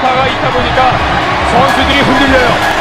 돌파가 있다 보니까 선수들이 흔들려요.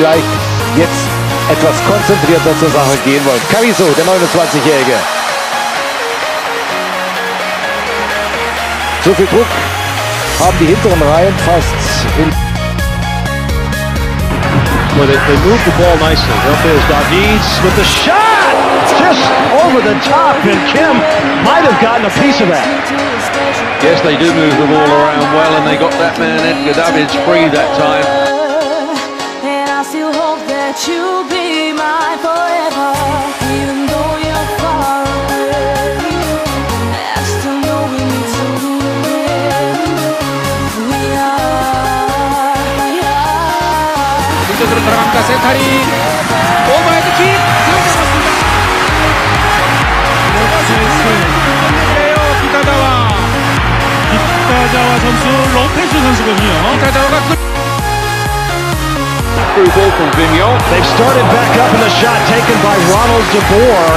Vielleicht jetzt etwas konzentrierter zur Sache gehen wollen. Cariso, der 29-Jährige. So viel Druck haben die hinteren Reihen fast in Well, they, they moved the ball nicely. Up is Davids with the shot! Just over the top, and Kim might have gotten a piece of that. Yes, they do move the ball around well, and they got that man Edgar Davids free that time. 공격으로 들어갑니다. 세타리 오버헤드 킥 들어갔습니다. 그래요 기타자와 기타자와 선수 로페스 선수거든요. 기타자와가 그 Through ball from Vigneault. They've started back up, and the shot taken by Ronald DeBoer.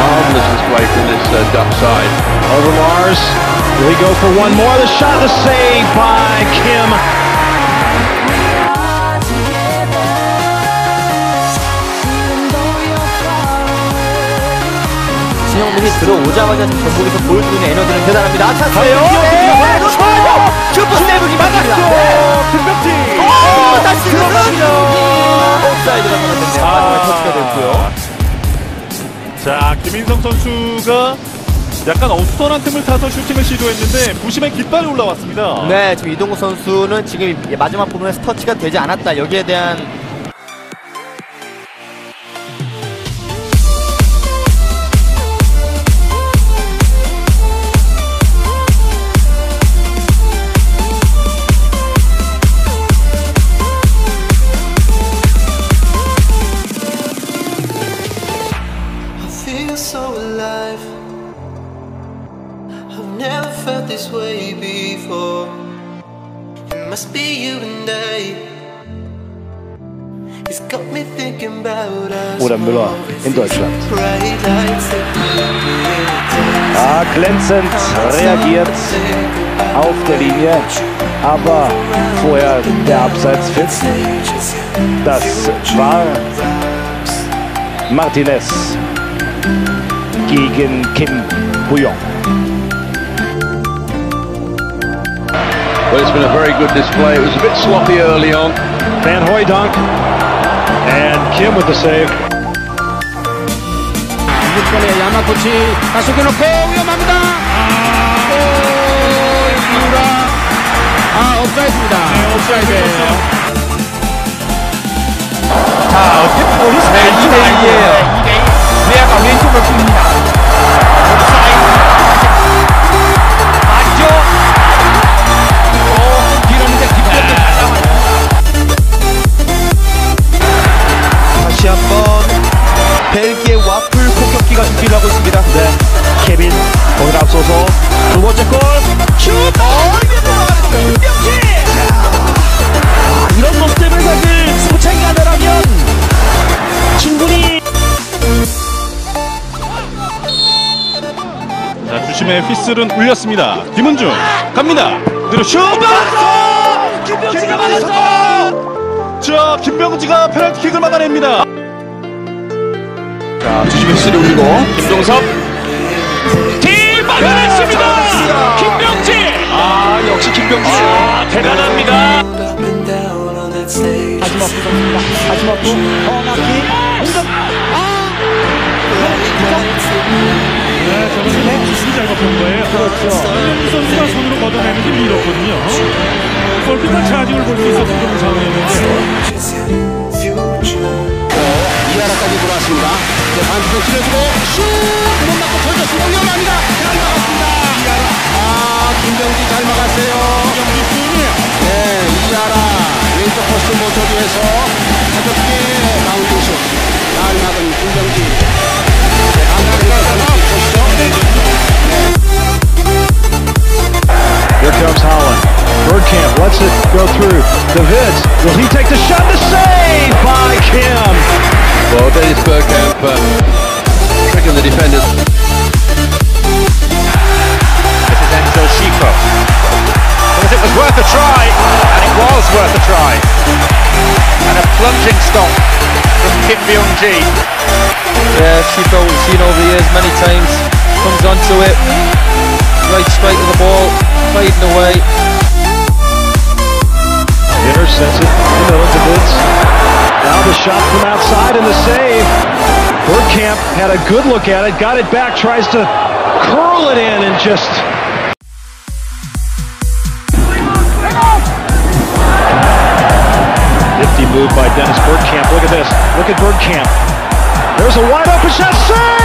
Marvellous display from this uh, Dutch side. Over Mars. Will he go for one more? The shot, the save by Kim. 신영민이 들어오자마자 전북에서 보여주는 에너지는 대단합니다. 네, 슈퍼 세븐이 맞았죠. 김병지. 오, 다시 들어갑니다. 옵사이드가 선언됐네요. 마지막에 터치가 됐고요. 자, 김인성 선수가 약간 어수선한 틈을 타서 슈팅을 시도했는데 부심에 깃발이 올라왔습니다. 네, 지금 이동국 선수는 지금 마지막 부분에 터치가 되지 않았다. 여기에 대한 felt this way before. It must be you and I. It's got me thinking about us. Oder Müller in Deutschland. Ah, glänzend reagiert auf der Linie, aber vorher der Abseitsfit. Das war Martinez gegen Kim Bouillon. Well, it's been a very good display. It was a bit sloppy early on. Van Hooydonk. And Kim with the save. 6번의 야마코치 다시 놓 휘슬은 울렸습니다. 김은중 갑니다. 그리고 슛! 김병지가 막았어. 자, 김병지가 페널티킥을 막아냅니다. 자, 주심의 시를 올리고 김동섭. 팀 막아냈습니다. 김병지. 아, 역시 김병지. 아, 대단합니다. Down on that stage. 다시 먹고 정확히 공격 네, 저는 기술이 잘 먹힌 거예요. 그렇죠 김병지 선수가 손으로 걷어내는 게 밀었거든요. 골키퍼 차징을 볼수 있었던 그런 상황이었는데. 이하라까지 돌아왔습니다. 반대편 찔러주고 슛! 그만 맞고 던졌습니다. 위험합니다. 잘 막았습니다. 아, 김병지 잘 막았어요. 네, 이하라 왼쪽 포스트 모처 위에서 가볍게 바운드 슛. 잘 막은 김병지. 네, 감사합니다. 보시죠. Here comes Holland. Bergkamp lets it go through. Davids, will he take the shot? The save by Kim. Well, Dennis Bergkamp uh, tricking the defenders. This is Enzo Shiko. Because it was worth a try, and it was worth a try. And a plunging stop from Kim Byung-ji. Yeah, Shiko we've seen over the years many times comes onto it right straight to the ball fading away Intercepts it. Into Davids. Now the shot from outside and the save. Bergkamp had a good look at it, got it back, tries to curl it in and just move by Dennis Bergkamp. Look at this. Look at Bergkamp. There's a wide open shot. Save!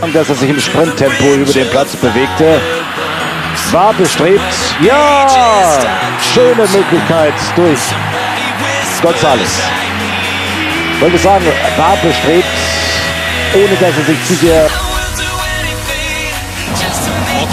Und dass er sich im Sprinttempo über den Platz bewegte, war bestrebt. Ja, schöne Möglichkeit durch Gonzales. Wollte sagen, war bestrebt, ohne dass er sich zu sehr. Oh,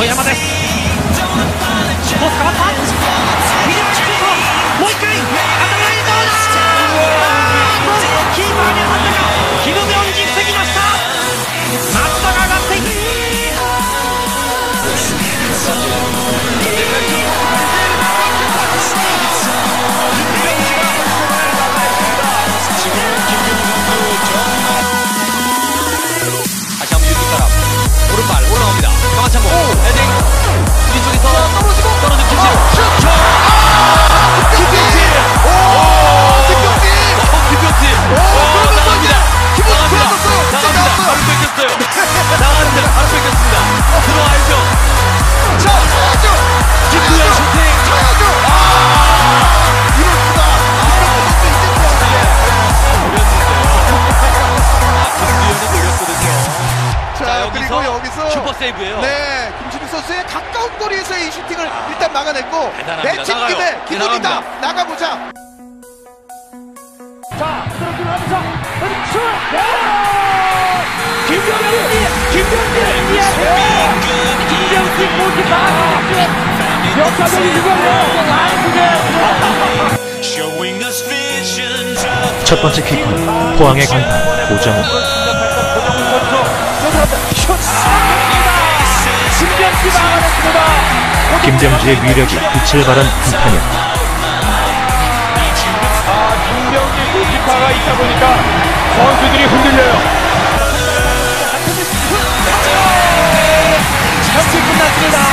다 강한 창고 헤딩. 뒤쪽에서 떨어지고 떨어진 김치 슛! 세이브예요. 네, 김진우 선수의 가까운 거리에서의 이 슈팅을 일단 막아냈고 대단합니다. 나가요. 김에 기분이다. 나가보자. 첫 번째 킥은 포항의 간판 고정우 김병주의 위력이 빛을 발한 한판이었다. 김병주 골키파가 있다 보니까 선수들이 흔들려요. 경기 끝났습니다.